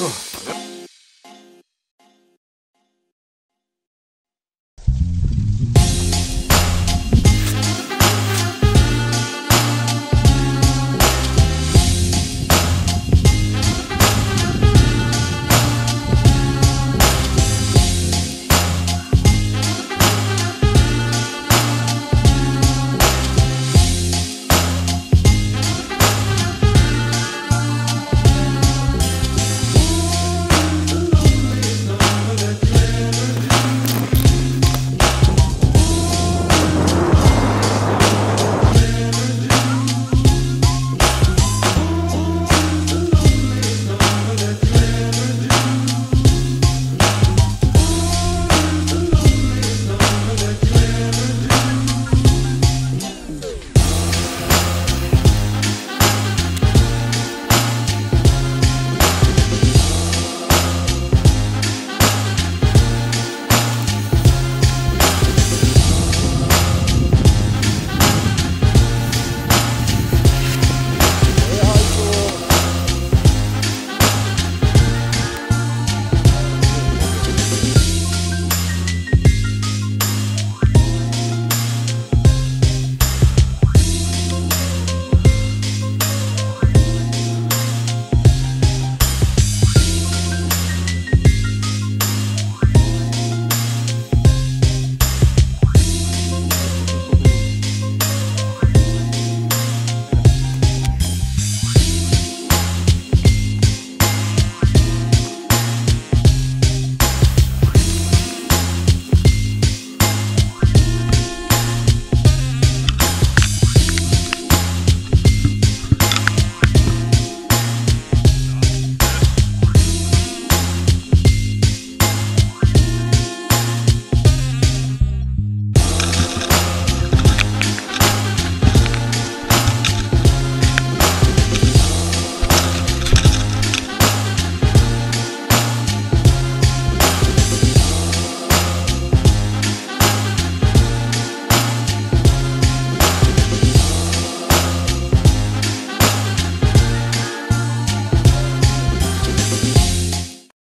Oh.